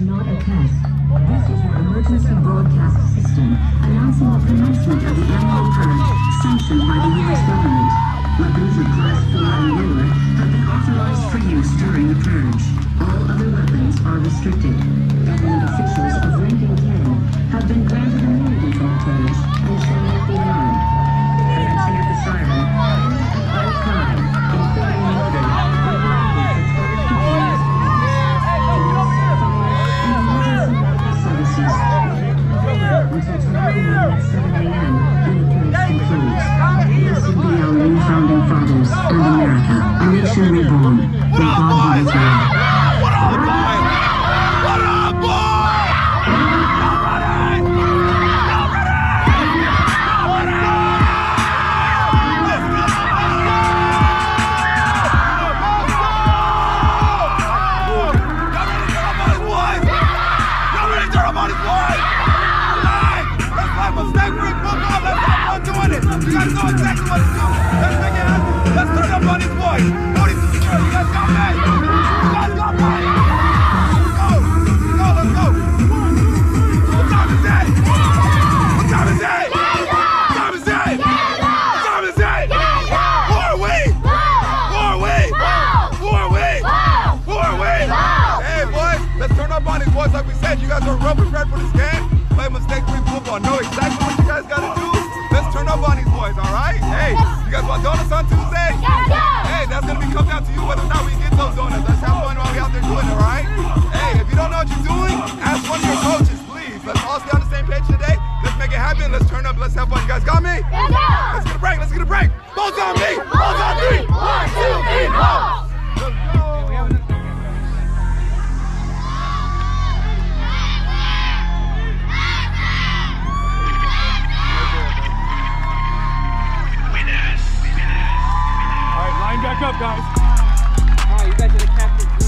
not a test. This is your emergency broadcast system announcing the commencement of the annual purge sanctioned by the U.S. government. Weapons of class 4 and lower have been authorized for use during the purge. All other weapons are restricted. Government officials of ranking 10 have been granted immunity want donuts on Tuesday? Hey, that's gonna be come down to you whether or not we get those donuts. Let's have fun while we out there doing it, all right? Hey, if you don't know what you're doing, ask one of your coaches, please. Let's all stay on the same page today. Let's make it happen. Let's turn up. Let's have fun. You guys got me? Let's get a break. Let's get a break. Bolts on me. Bolts on three. One, two, three, Bolts. Guys. All right, you guys are the captains,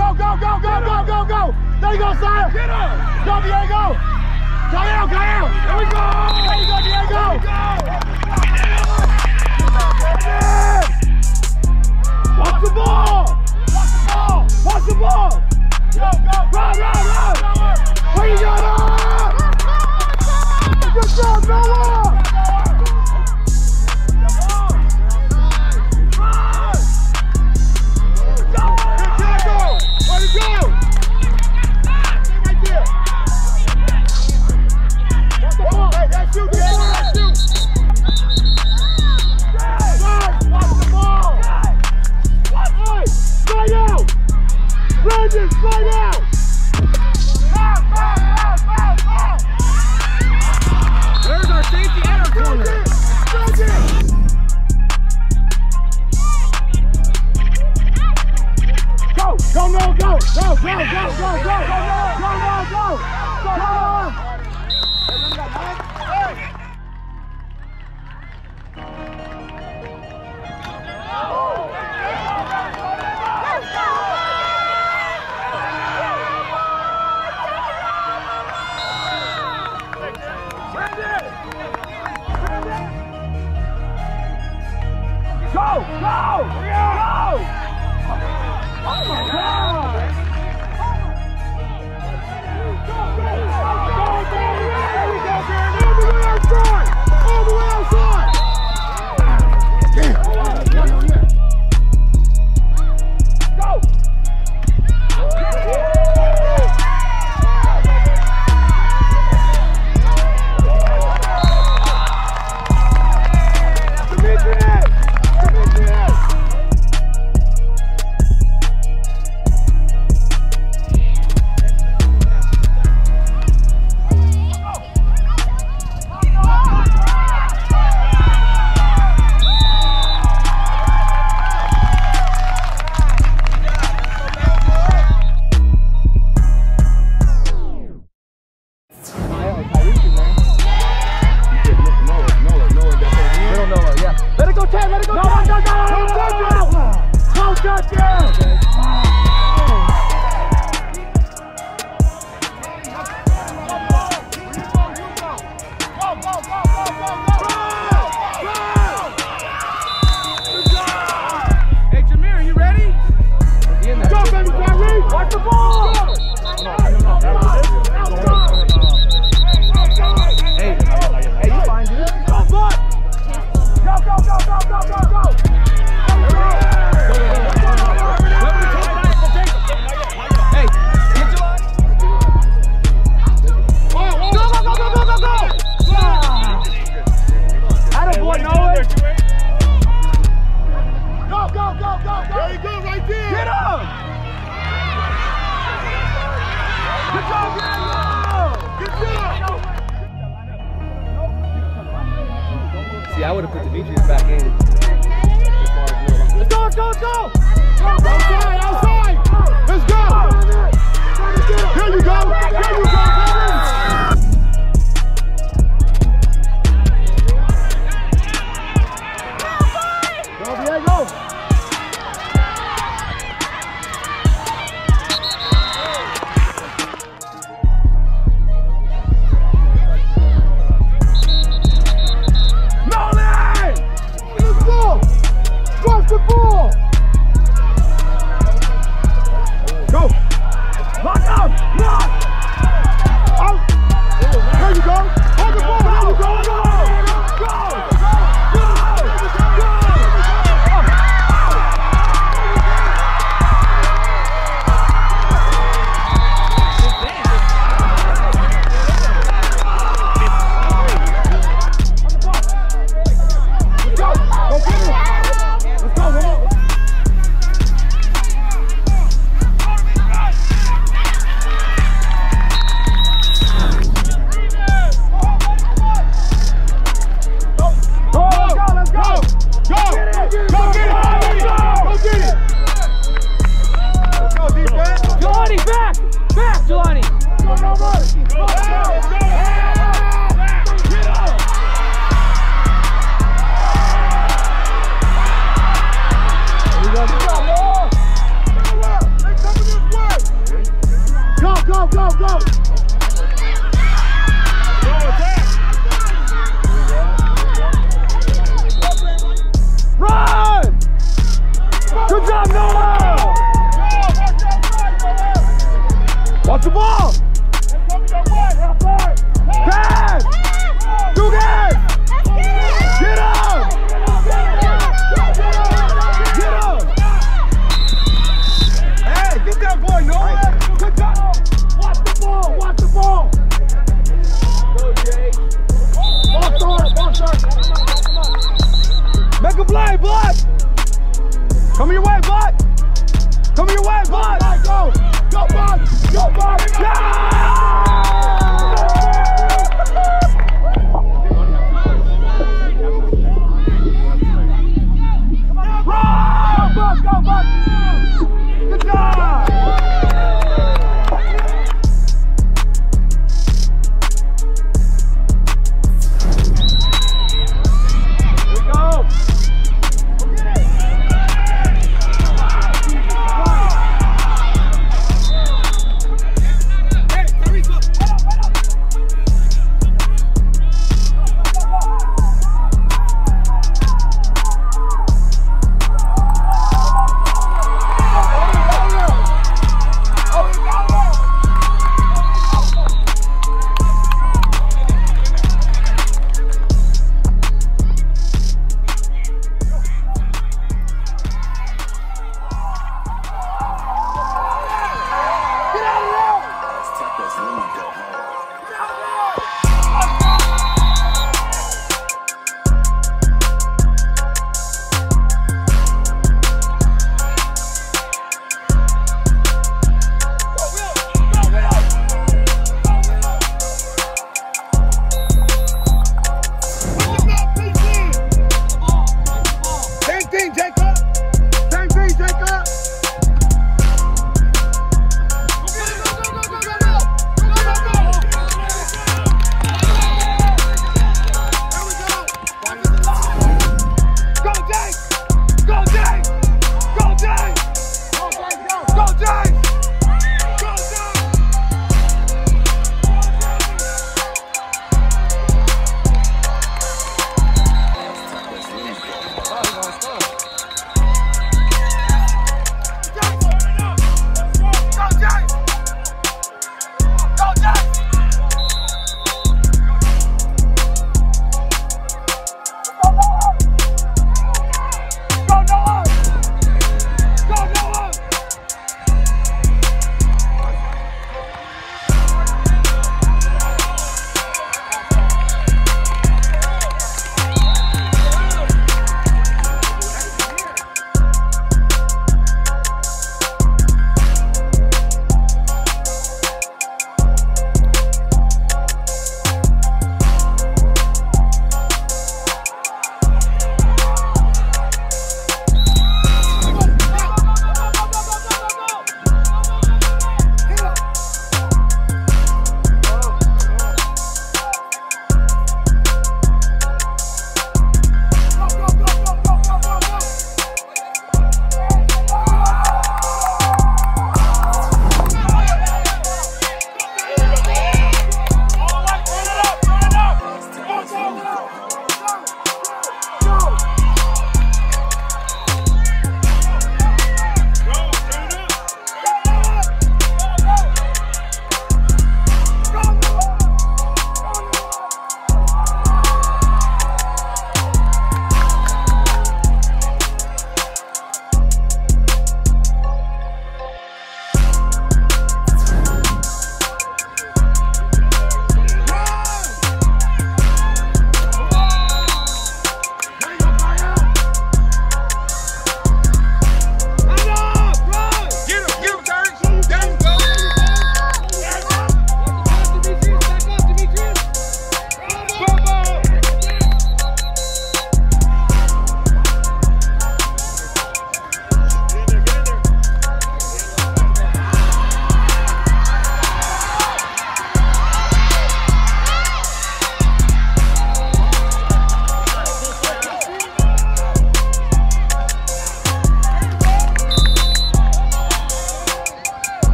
Go, go, go, go, go, go, go, go. There you go, sire. Get up. Go, Diego. Gael, Gael. Here we go. There you go, Diego. Watch the ball. Watch the ball. Watch the ball. Go, go. Run, run, run. Where you going? Good job, Noah. Go, See, I would have put Demetrius back in. Let's go, let's go, go! Outside, outside! Let's go! Here you go! Here you go! Go, Diego!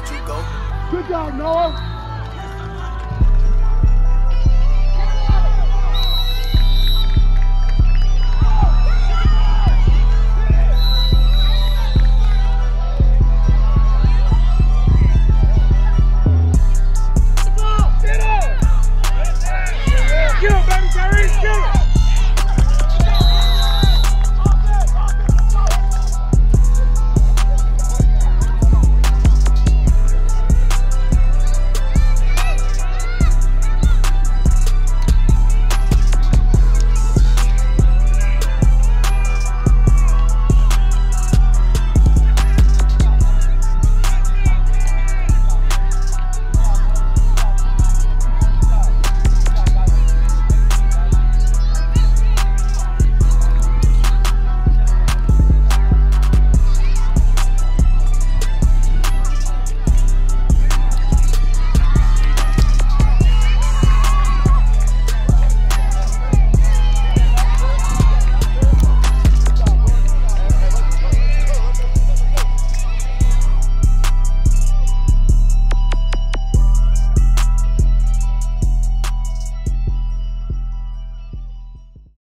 don't you go? Good job, Noah.